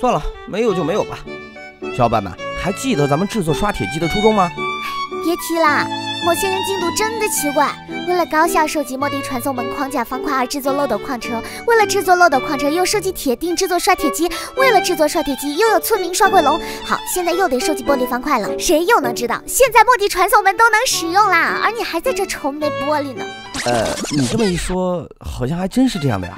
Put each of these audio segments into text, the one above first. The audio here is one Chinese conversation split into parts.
算了，没有就没有吧。小伙伴们，还记得咱们制作刷铁机的初衷吗？别提啦，某些人进度真的奇怪。为了高效收集末地传送门框架方块而制作漏斗矿车，为了制作漏斗矿车又收集铁锭制作刷铁机，为了制作刷铁机又有村民刷鬼龙。好，现在又得收集玻璃方块了。谁又能知道，现在末地传送门都能使用啦，而你还在这愁没玻璃呢？呃，你这么一说，好像还真是这样的呀。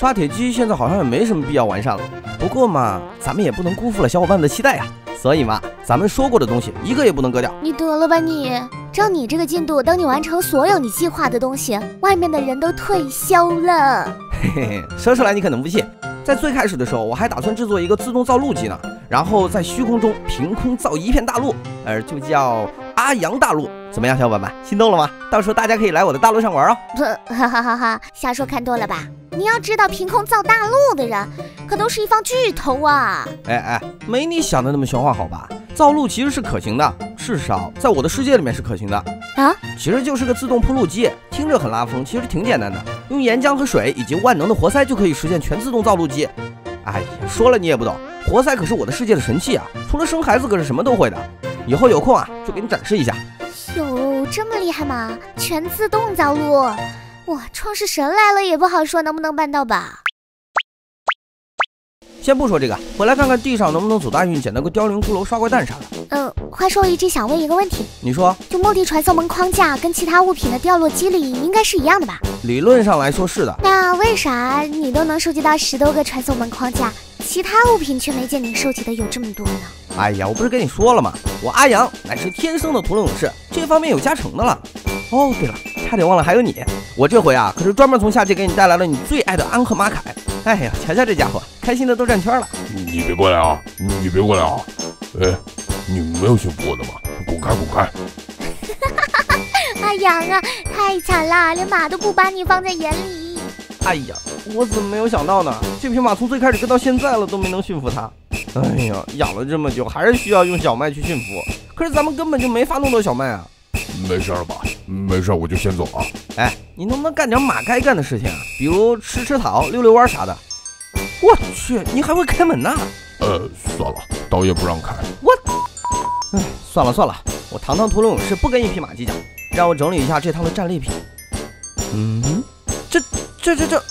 刷铁机现在好像也没什么必要完善了。不过嘛，咱们也不能辜负了小伙伴们的期待呀。所以嘛，咱们说过的东西一个也不能割掉。你得了吧你！照你这个进度，等你完成所有你计划的东西，外面的人都退休了。嘿嘿嘿，说出来你可能不信。在最开始的时候，我还打算制作一个自动造陆机呢，然后在虚空中凭空造一片大陆，呃，就叫阿阳大陆。怎么样，小伙伴们心动了吗？到时候大家可以来我的大陆上玩哦。不，哈哈哈哈，瞎说看多了吧？你要知道，凭空造大陆的人可都是一方巨头啊！哎哎，没你想的那么玄幻好吧？造陆其实是可行的，至少在我的世界里面是可行的啊。其实就是个自动铺路机，听着很拉风，其实挺简单的，用岩浆和水以及万能的活塞就可以实现全自动造陆机。哎呀，说了你也不懂，活塞可是我的世界的神器啊！除了生孩子，可是什么都会的。以后有空啊，就给你展示一下。有这么厉害吗？全自动造路，哇！创世神来了也不好说能不能办到吧。先不说这个，回来看看地上能不能走大运，捡到个凋零骷髅、刷怪蛋啥的。嗯，话说我一直想问一个问题，你说，就墓地传送门框架跟其他物品的掉落机理应该是一样的吧？理论上来说是的。那为啥你都能收集到十多个传送门框架，其他物品却没见你收集的有这么多呢？哎呀，我不是跟你说了吗？我阿阳乃是天生的屠龙勇士，这方面有加成的了。哦，对了，差点忘了还有你，我这回啊可是专门从下界给你带来了你最爱的安克玛凯。哎呀，瞧瞧这家伙，开心的都转圈了。你别过来啊！你别过来啊！哎，你没有驯服我的吗？滚开，滚开！阿阳啊，太惨了，连马都不把你放在眼里。哎呀，我怎么没有想到呢？这匹马从最开始跟到现在了，都没能驯服它。哎呀，养了这么久，还是需要用小麦去驯服。可是咱们根本就没法弄到小麦啊。没事吧？没事，我就先走了。哎，你能不能干点马该干的事情啊？比如吃吃草、溜溜弯啥的。我去，你还会开门呢？呃，算了，导演不让开。我，哎，算了算了，我堂堂屠龙勇士不跟一匹马计较。让我整理一下这趟的战利品。嗯，这这这这